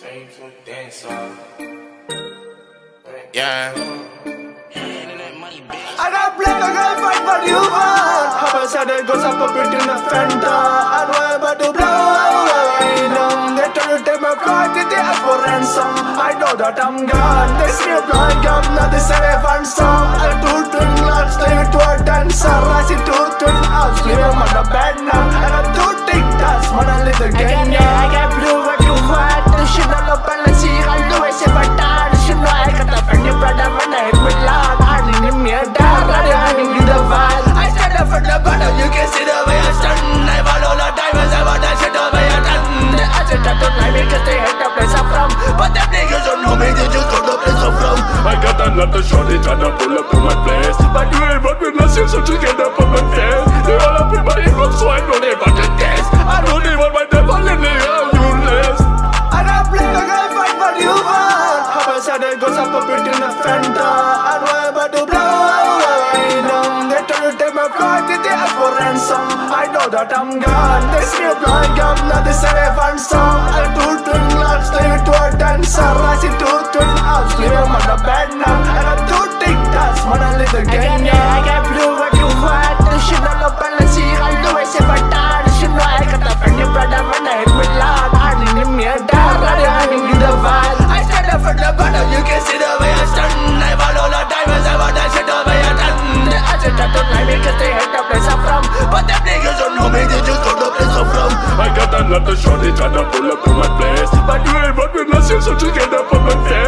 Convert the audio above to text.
Yeah. I got black, I got fight for you, man. How about that goes up a bit in the Fanta? And we're about to blow away. Them. They try to take my pride, they ask for ransom. I know that I'm gone. They see a blind gum, now they say I found some. I do twin locks, they to a dancer. I see two twin arms, leave them on the bed the battle, you can see the way I stand. I follow the diamonds, I want that shit the way I done. I said I don't like me cause they hate the place I'm from. But them niggas don't know me, they just know the place I'm from. I got a lot of shorty tryna pull up to my place But you ain't run with my shit, so just get up on my face They all up in my ego, so I know they want to test I don't even my devil in the air, useless I got black, I got fight for you, man. How about that goes up a bit in the Fanta? Know that I'm gone. They see a blind gum, now they say I found some. I do twin Shorty to pull up to my place. But you ain't run with no shit, so she get up on my face